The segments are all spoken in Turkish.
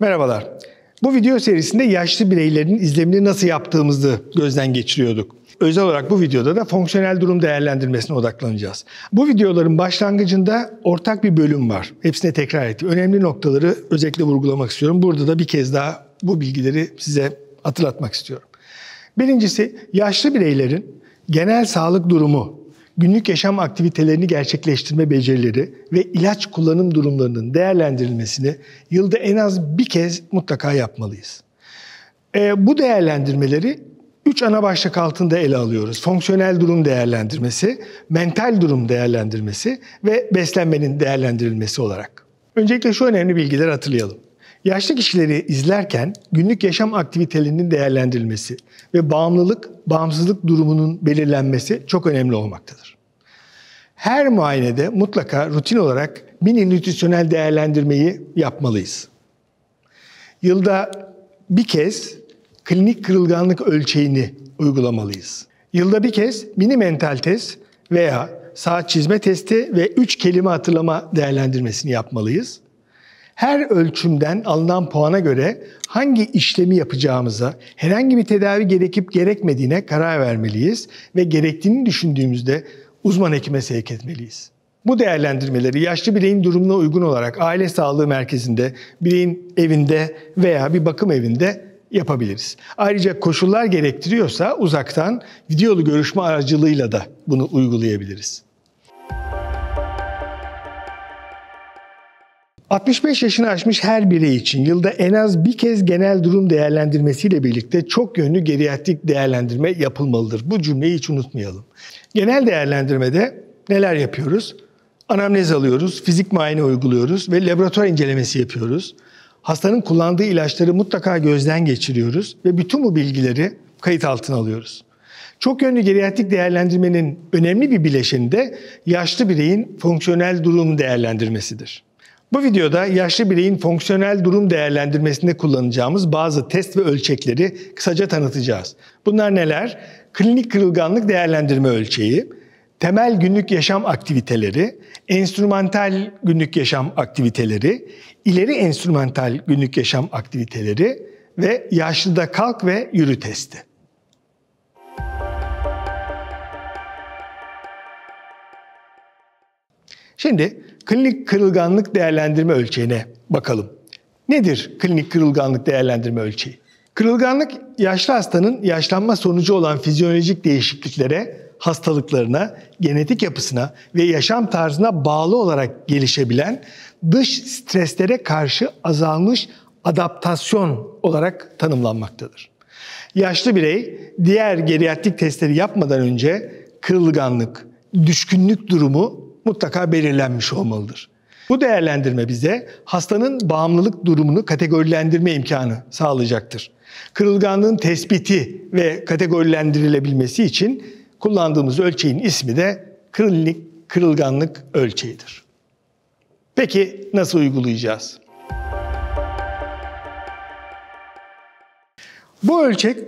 Merhabalar. Bu video serisinde yaşlı bireylerin izlemini nasıl yaptığımızı gözden geçiriyorduk. Özel olarak bu videoda da fonksiyonel durum değerlendirmesine odaklanacağız. Bu videoların başlangıcında ortak bir bölüm var. Hepsine tekrar ettim. Önemli noktaları özellikle vurgulamak istiyorum. Burada da bir kez daha bu bilgileri size hatırlatmak istiyorum. Birincisi yaşlı bireylerin genel sağlık durumu günlük yaşam aktivitelerini gerçekleştirme becerileri ve ilaç kullanım durumlarının değerlendirilmesini yılda en az bir kez mutlaka yapmalıyız. E, bu değerlendirmeleri üç ana başlık altında ele alıyoruz. Fonksiyonel durum değerlendirmesi, mental durum değerlendirmesi ve beslenmenin değerlendirilmesi olarak. Öncelikle şu önemli bilgileri hatırlayalım. Yaşlı kişileri izlerken günlük yaşam aktivitelerinin değerlendirilmesi ve bağımlılık, bağımsızlık durumunun belirlenmesi çok önemli olmaktadır. Her muayenede mutlaka rutin olarak mini nütrisyonel değerlendirmeyi yapmalıyız. Yılda bir kez klinik kırılganlık ölçeğini uygulamalıyız. Yılda bir kez mini mental test veya saat çizme testi ve üç kelime hatırlama değerlendirmesini yapmalıyız her ölçümden alınan puana göre hangi işlemi yapacağımıza, herhangi bir tedavi gerekip gerekmediğine karar vermeliyiz ve gerektiğini düşündüğümüzde uzman hekime sevk etmeliyiz. Bu değerlendirmeleri yaşlı bireyin durumuna uygun olarak aile sağlığı merkezinde, bireyin evinde veya bir bakım evinde yapabiliriz. Ayrıca koşullar gerektiriyorsa uzaktan videolu görüşme aracılığıyla da bunu uygulayabiliriz. 65 yaşını aşmış her birey için yılda en az bir kez genel durum değerlendirmesiyle birlikte çok yönlü geriatrik değerlendirme yapılmalıdır. Bu cümleyi hiç unutmayalım. Genel değerlendirmede neler yapıyoruz? Anamnez alıyoruz, fizik muayene uyguluyoruz ve laboratuvar incelemesi yapıyoruz. Hastanın kullandığı ilaçları mutlaka gözden geçiriyoruz ve bütün bu bilgileri kayıt altına alıyoruz. Çok yönlü geriatrik değerlendirmenin önemli bir bileşeni de yaşlı bireyin fonksiyonel durum değerlendirmesidir. Bu videoda yaşlı bireyin fonksiyonel durum değerlendirmesinde kullanacağımız bazı test ve ölçekleri kısaca tanıtacağız. Bunlar neler? Klinik kırılganlık değerlendirme ölçeği, temel günlük yaşam aktiviteleri, enstrümantal günlük yaşam aktiviteleri, ileri enstrümantal günlük yaşam aktiviteleri ve yaşlıda kalk ve yürü testi. Şimdi klinik kırılganlık değerlendirme ölçeğine bakalım. Nedir klinik kırılganlık değerlendirme ölçeği? Kırılganlık yaşlı hastanın yaşlanma sonucu olan fizyolojik değişikliklere, hastalıklarına, genetik yapısına ve yaşam tarzına bağlı olarak gelişebilen dış streslere karşı azalmış adaptasyon olarak tanımlanmaktadır. Yaşlı birey diğer geriatrik testleri yapmadan önce kırılganlık, düşkünlük durumu mutlaka belirlenmiş olmalıdır. Bu değerlendirme bize hastanın bağımlılık durumunu kategorilendirme imkanı sağlayacaktır. Kırılganlığın tespiti ve kategorilendirilebilmesi için kullandığımız ölçeğin ismi de klinik kırılganlık ölçeğidir. Peki nasıl uygulayacağız? Bu ölçek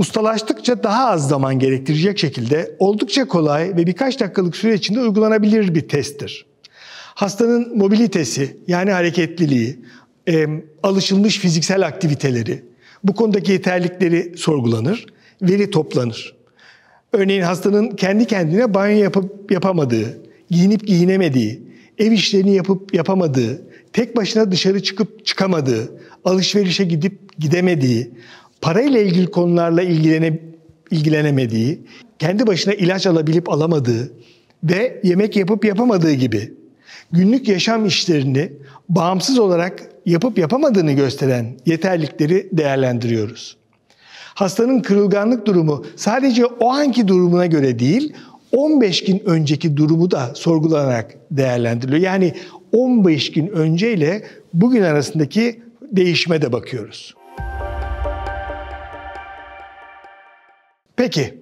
ustalaştıkça daha az zaman gerektirecek şekilde oldukça kolay ve birkaç dakikalık süre içinde uygulanabilir bir testtir. Hastanın mobilitesi yani hareketliliği, e, alışılmış fiziksel aktiviteleri, bu konudaki yeterlikleri sorgulanır, veri toplanır. Örneğin hastanın kendi kendine banyo yapıp yapamadığı, giyinip giyinemediği, ev işlerini yapıp yapamadığı, tek başına dışarı çıkıp çıkamadığı, alışverişe gidip gidemediği, parayla ilgili konularla ilgilene, ilgilenemediği, kendi başına ilaç alabilip alamadığı ve yemek yapıp yapamadığı gibi günlük yaşam işlerini bağımsız olarak yapıp yapamadığını gösteren yeterlikleri değerlendiriyoruz. Hastanın kırılganlık durumu sadece o anki durumuna göre değil, 15 gün önceki durumu da sorgulanarak değerlendiriliyor. Yani 15 gün önce ile bugün arasındaki değişime de bakıyoruz. Peki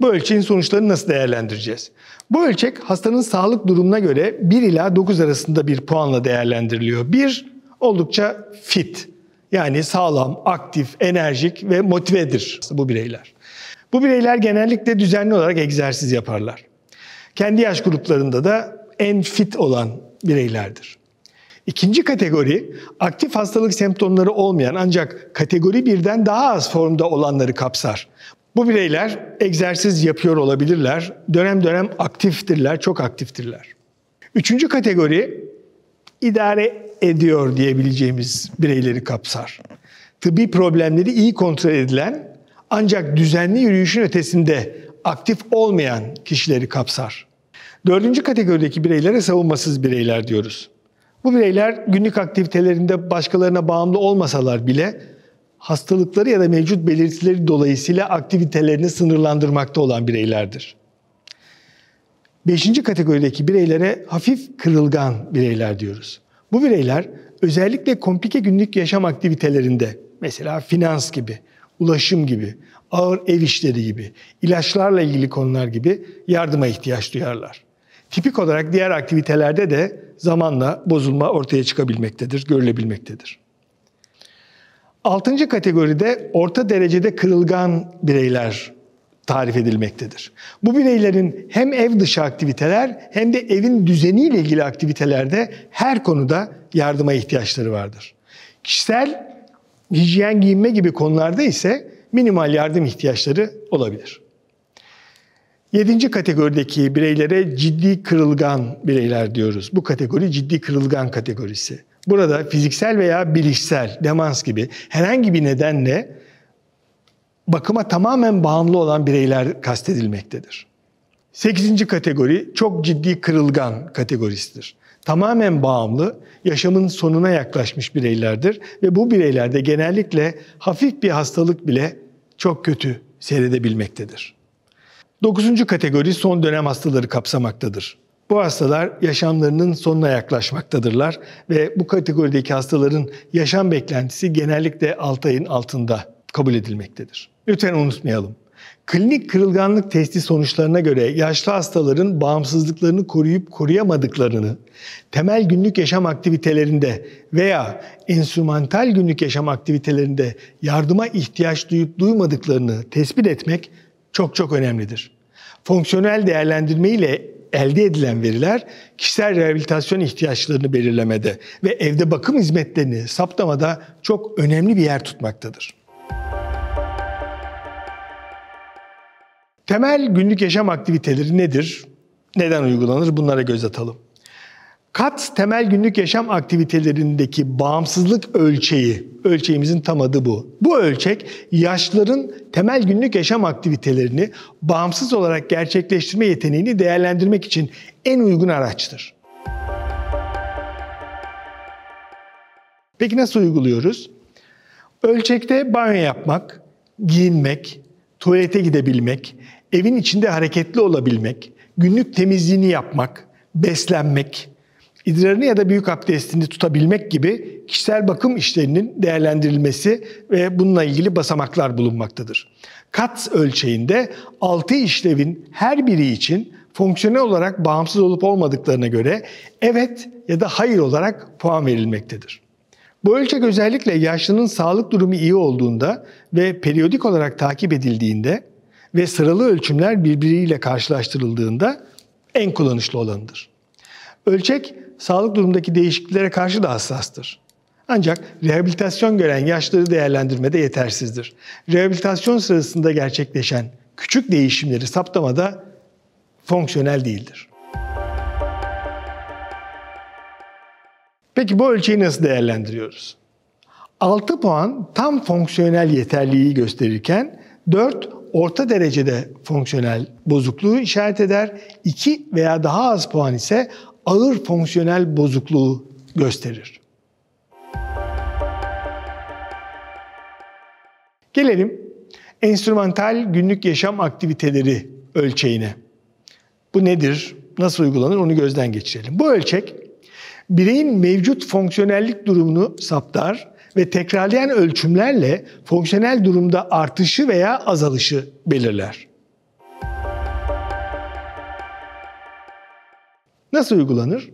bu ölçeğin sonuçlarını nasıl değerlendireceğiz? Bu ölçek hastanın sağlık durumuna göre 1 ila 9 arasında bir puanla değerlendiriliyor. 1 oldukça fit yani sağlam, aktif, enerjik ve motivedir bu bireyler. Bu bireyler genellikle düzenli olarak egzersiz yaparlar. Kendi yaş gruplarında da en fit olan bireylerdir. İkinci kategori aktif hastalık semptomları olmayan ancak kategori birden daha az formda olanları kapsar. Bu bireyler egzersiz yapıyor olabilirler, dönem dönem aktiftirler, çok aktiftirler. Üçüncü kategori idare ediyor diyebileceğimiz bireyleri kapsar. Tıbbi problemleri iyi kontrol edilen ancak düzenli yürüyüşün ötesinde aktif olmayan kişileri kapsar. Dördüncü kategorideki bireylere savunmasız bireyler diyoruz. Bu bireyler günlük aktivitelerinde başkalarına bağımlı olmasalar bile hastalıkları ya da mevcut belirtileri dolayısıyla aktivitelerini sınırlandırmakta olan bireylerdir. Beşinci kategorideki bireylere hafif kırılgan bireyler diyoruz. Bu bireyler özellikle komplike günlük yaşam aktivitelerinde mesela finans gibi, ulaşım gibi, ağır ev işleri gibi, ilaçlarla ilgili konular gibi yardıma ihtiyaç duyarlar. Tipik olarak diğer aktivitelerde de zamanla bozulma ortaya çıkabilmektedir, görülebilmektedir. Altıncı kategoride orta derecede kırılgan bireyler tarif edilmektedir. Bu bireylerin hem ev dışı aktiviteler hem de evin düzeniyle ilgili aktivitelerde her konuda yardıma ihtiyaçları vardır. Kişisel hijyen giyinme gibi konularda ise minimal yardım ihtiyaçları olabilir. Yedinci kategorideki bireylere ciddi kırılgan bireyler diyoruz. Bu kategori ciddi kırılgan kategorisi. Burada fiziksel veya bilişsel, demans gibi herhangi bir nedenle bakıma tamamen bağımlı olan bireyler kastedilmektedir. Sekizinci kategori çok ciddi kırılgan kategorisidir. Tamamen bağımlı, yaşamın sonuna yaklaşmış bireylerdir ve bu bireylerde genellikle hafif bir hastalık bile çok kötü seyredebilmektedir. Dokuzuncu kategori son dönem hastaları kapsamaktadır. Bu hastalar yaşamlarının sonuna yaklaşmaktadırlar ve bu kategorideki hastaların yaşam beklentisi genellikle 6 ayın altında kabul edilmektedir. Lütfen unutmayalım. Klinik kırılganlık testi sonuçlarına göre yaşlı hastaların bağımsızlıklarını koruyup koruyamadıklarını, temel günlük yaşam aktivitelerinde veya enstrümantal günlük yaşam aktivitelerinde yardıma ihtiyaç duyup duymadıklarını tespit etmek çok çok önemlidir. Fonksiyonel değerlendirme ile elde edilen veriler kişisel rehabilitasyon ihtiyaçlarını belirlemede ve evde bakım hizmetlerini saptamada çok önemli bir yer tutmaktadır. Temel günlük yaşam aktiviteleri nedir? Neden uygulanır? Bunlara göz atalım. Kat temel günlük yaşam aktivitelerindeki bağımsızlık ölçeği, ölçeğimizin tam adı bu. Bu ölçek yaşlıların temel günlük yaşam aktivitelerini bağımsız olarak gerçekleştirme yeteneğini değerlendirmek için en uygun araçtır. Peki nasıl uyguluyoruz? Ölçekte banyo yapmak, giyinmek, tuvalete gidebilmek, evin içinde hareketli olabilmek, günlük temizliğini yapmak, beslenmek, idrarını ya da büyük abdestini tutabilmek gibi kişisel bakım işlerinin değerlendirilmesi ve bununla ilgili basamaklar bulunmaktadır. Kat ölçeğinde 6 işlevin her biri için fonksiyonel olarak bağımsız olup olmadıklarına göre evet ya da hayır olarak puan verilmektedir. Bu ölçek özellikle yaşlının sağlık durumu iyi olduğunda ve periyodik olarak takip edildiğinde ve sıralı ölçümler birbiriyle karşılaştırıldığında en kullanışlı olanıdır. Ölçek sağlık durumundaki değişikliklere karşı da hassastır. Ancak rehabilitasyon gören yaşları değerlendirmede yetersizdir. Rehabilitasyon sırasında gerçekleşen küçük değişimleri saptamada fonksiyonel değildir. Peki bu ölçeği nasıl değerlendiriyoruz? 6 puan tam fonksiyonel yeterliği gösterirken 4 orta derecede fonksiyonel bozukluğu işaret eder. 2 veya daha az puan ise ağır fonksiyonel bozukluğu gösterir. Gelelim enstrümantal günlük yaşam aktiviteleri ölçeğine. Bu nedir? Nasıl uygulanır? Onu gözden geçirelim. Bu ölçek bireyin mevcut fonksiyonellik durumunu saptar ve tekrarlayan ölçümlerle fonksiyonel durumda artışı veya azalışı belirler. Nasıl uygulanır?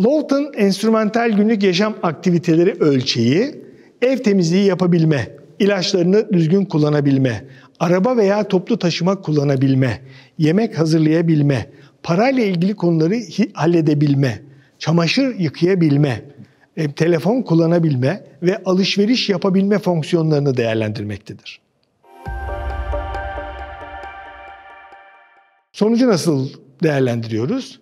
Lawton enstrümantal günlük yaşam aktiviteleri ölçeği, ev temizliği yapabilme, ilaçlarını düzgün kullanabilme, araba veya toplu taşıma kullanabilme, yemek hazırlayabilme, parayla ilgili konuları halledebilme, çamaşır yıkayabilme, e, telefon kullanabilme ve alışveriş yapabilme fonksiyonlarını değerlendirmektedir. Sonucu nasıl değerlendiriyoruz?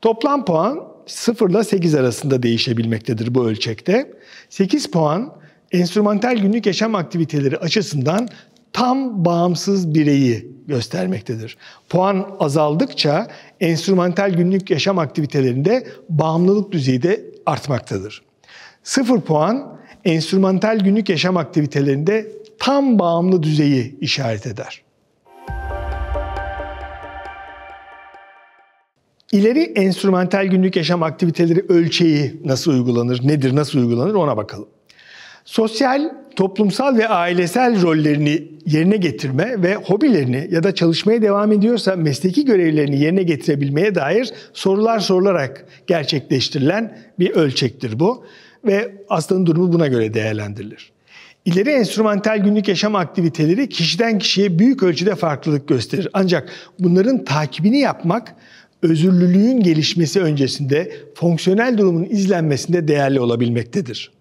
Toplam puan 0 ile 8 arasında değişebilmektedir bu ölçekte. 8 puan enstrümantal günlük yaşam aktiviteleri açısından tam bağımsız bireyi göstermektedir. Puan azaldıkça enstrümantal günlük yaşam aktivitelerinde bağımlılık düzeyi de artmaktadır. 0 puan enstrümantal günlük yaşam aktivitelerinde tam bağımlı düzeyi işaret eder. İleri enstrümantal günlük yaşam aktiviteleri ölçeği nasıl uygulanır, nedir, nasıl uygulanır ona bakalım. Sosyal, toplumsal ve ailesel rollerini yerine getirme ve hobilerini ya da çalışmaya devam ediyorsa mesleki görevlerini yerine getirebilmeye dair sorular sorularak gerçekleştirilen bir ölçektir bu ve hastanın durumu buna göre değerlendirilir. İleri enstrümantal günlük yaşam aktiviteleri kişiden kişiye büyük ölçüde farklılık gösterir. Ancak bunların takibini yapmak özürlülüğün gelişmesi öncesinde fonksiyonel durumun izlenmesinde değerli olabilmektedir.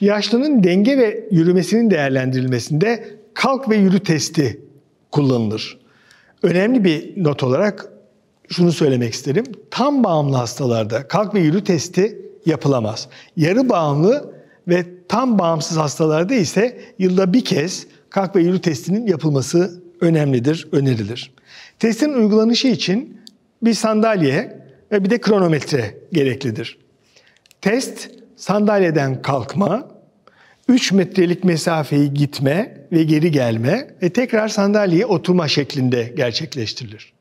Yaşlının denge ve yürümesinin değerlendirilmesinde kalk ve yürü testi kullanılır. Önemli bir not olarak şunu söylemek isterim. Tam bağımlı hastalarda kalk ve yürü testi yapılamaz. Yarı bağımlı ve tam bağımsız hastalarda ise yılda bir kez kalk ve yürü testinin yapılması önemlidir, önerilir. Testin uygulanışı için bir sandalye ve bir de kronometre gereklidir. Test sandalyeden kalkma, 3 metrelik mesafeyi gitme ve geri gelme ve tekrar sandalyeye oturma şeklinde gerçekleştirilir.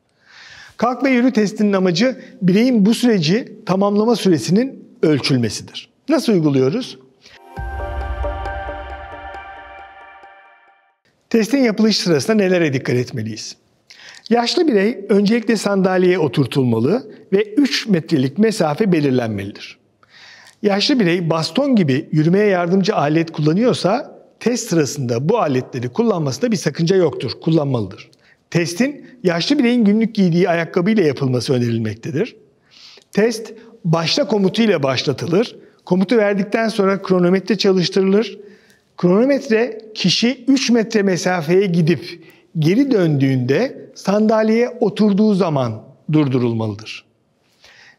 Kalk ve yürü testinin amacı bireyin bu süreci tamamlama süresinin ölçülmesidir. Nasıl uyguluyoruz? Testin yapılış sırasında nelere dikkat etmeliyiz? Yaşlı birey öncelikle sandalyeye oturtulmalı ve 3 metrelik mesafe belirlenmelidir. Yaşlı birey baston gibi yürümeye yardımcı alet kullanıyorsa test sırasında bu aletleri kullanmasında bir sakınca yoktur, kullanmalıdır. Testin yaşlı bireyin günlük giydiği ayakkabıyla yapılması önerilmektedir. Test başta komutu ile başlatılır. Komutu verdikten sonra kronometre çalıştırılır. Kronometre kişi 3 metre mesafeye gidip geri döndüğünde sandalyeye oturduğu zaman durdurulmalıdır.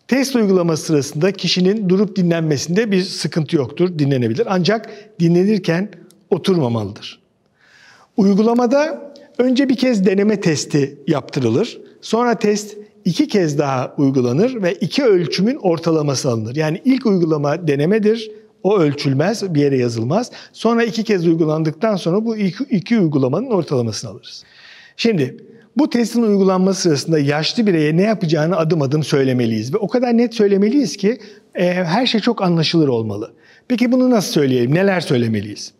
Test uygulaması sırasında kişinin durup dinlenmesinde bir sıkıntı yoktur, dinlenebilir. Ancak dinlenirken oturmamalıdır. Uygulamada önce bir kez deneme testi yaptırılır. Sonra test iki kez daha uygulanır ve iki ölçümün ortalaması alınır. Yani ilk uygulama denemedir, o ölçülmez, bir yere yazılmaz. Sonra iki kez uygulandıktan sonra bu iki, iki uygulamanın ortalamasını alırız. Şimdi bu testin uygulanması sırasında yaşlı bireye ne yapacağını adım adım söylemeliyiz. Ve o kadar net söylemeliyiz ki e, her şey çok anlaşılır olmalı. Peki bunu nasıl söyleyelim? Neler söylemeliyiz?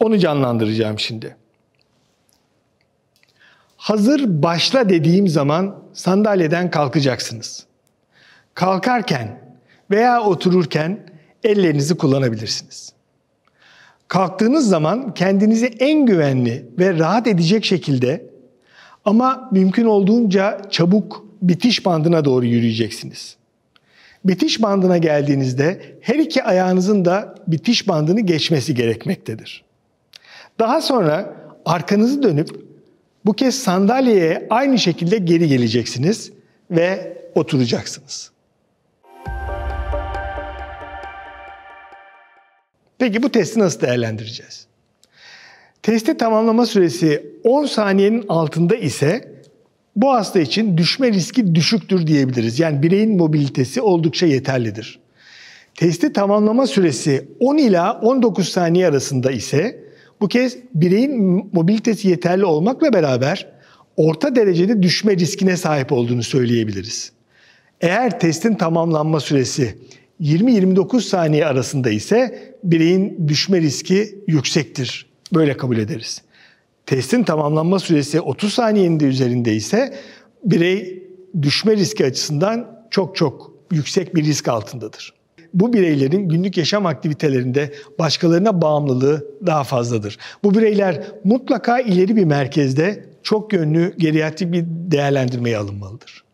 Onu canlandıracağım şimdi. Hazır başla dediğim zaman sandalyeden kalkacaksınız. Kalkarken veya otururken ellerinizi kullanabilirsiniz. Kalktığınız zaman kendinizi en güvenli ve rahat edecek şekilde ama mümkün olduğunca çabuk bitiş bandına doğru yürüyeceksiniz. Bitiş bandına geldiğinizde her iki ayağınızın da bitiş bandını geçmesi gerekmektedir. Daha sonra arkanızı dönüp bu kez sandalyeye aynı şekilde geri geleceksiniz ve oturacaksınız. Peki bu testi nasıl değerlendireceğiz? Testi tamamlama süresi 10 saniyenin altında ise bu hasta için düşme riski düşüktür diyebiliriz. Yani bireyin mobilitesi oldukça yeterlidir. Testi tamamlama süresi 10 ila 19 saniye arasında ise bu kez bireyin mobilitesi yeterli olmakla beraber orta derecede düşme riskine sahip olduğunu söyleyebiliriz. Eğer testin tamamlanma süresi 20-29 saniye arasında ise bireyin düşme riski yüksektir. Böyle kabul ederiz. Testin tamamlanma süresi 30 saniyenin de üzerinde ise birey düşme riski açısından çok çok yüksek bir risk altındadır. Bu bireylerin günlük yaşam aktivitelerinde başkalarına bağımlılığı daha fazladır. Bu bireyler mutlaka ileri bir merkezde çok yönlü geriatrik bir değerlendirmeye alınmalıdır.